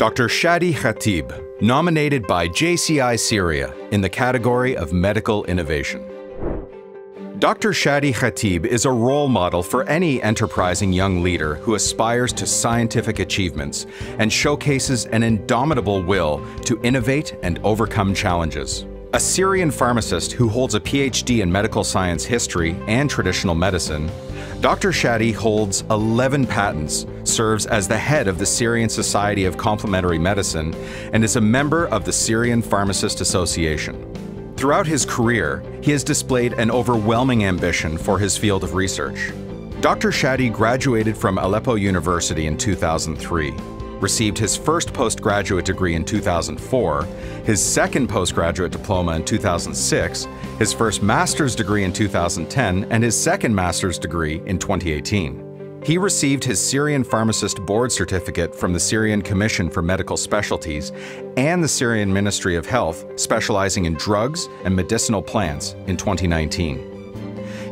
Dr. Chadi Khatib, nominated by JCI Syria in the category of Medical Innovation. Dr. Chadi Khatib is a role model for any enterprising young leader who aspires to scientific achievements and showcases an indomitable will to innovate and overcome challenges. A Syrian pharmacist who holds a PhD in medical science history and traditional medicine, Dr. Chadi holds 11 patents, serves as the head of the Syrian Society of Complementary Medicine, and is a member of the Syrian Pharmacist Association. Throughout his career, he has displayed an overwhelming ambition for his field of research. Dr. Chadi graduated from Aleppo University in 2003 received his first postgraduate degree in 2004, his second postgraduate diploma in 2006, his first master's degree in 2010, and his second master's degree in 2018. He received his Syrian Pharmacist Board Certificate from the Syrian Commission for Medical Specialties and the Syrian Ministry of Health, specializing in drugs and medicinal plants, in 2019.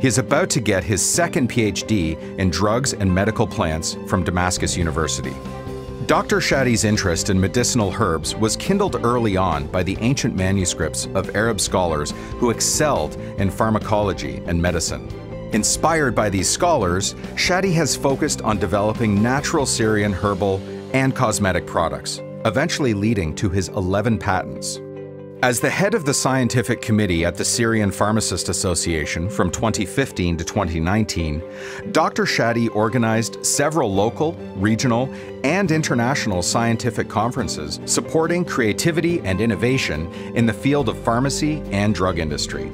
He is about to get his second PhD in drugs and medical plants from Damascus University. Dr. Chadi's interest in medicinal herbs was kindled early on by the ancient manuscripts of Arab scholars who excelled in pharmacology and medicine. Inspired by these scholars, Chadi has focused on developing natural Syrian herbal and cosmetic products, eventually leading to his 11 patents. As the head of the scientific committee at the Syrian Pharmacist Association from 2015 to 2019, Dr. Chadi organized several local, regional, and international scientific conferences supporting creativity and innovation in the field of pharmacy and drug industry.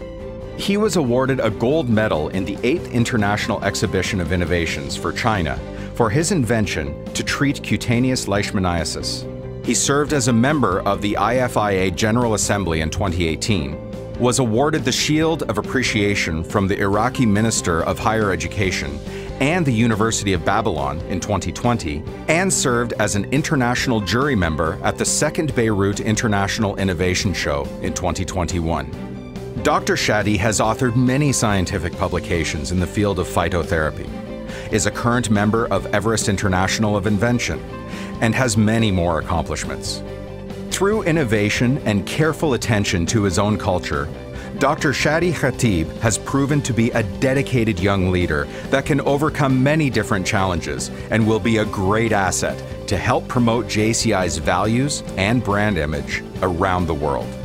He was awarded a gold medal in the 8th International Exhibition of Innovations for China for his invention to treat cutaneous leishmaniasis. He served as a member of the IFIA General Assembly in 2018, was awarded the Shield of Appreciation from the Iraqi Minister of Higher Education and the University of Babylon in 2020, and served as an international jury member at the Second Beirut International Innovation Show in 2021. Dr. Chadi has authored many scientific publications in the field of phytotherapy, is a current member of Everest International of Invention, and has many more accomplishments. Through innovation and careful attention to his own culture, Dr. Chadi Khatib has proven to be a dedicated young leader that can overcome many different challenges and will be a great asset to help promote JCI's values and brand image around the world.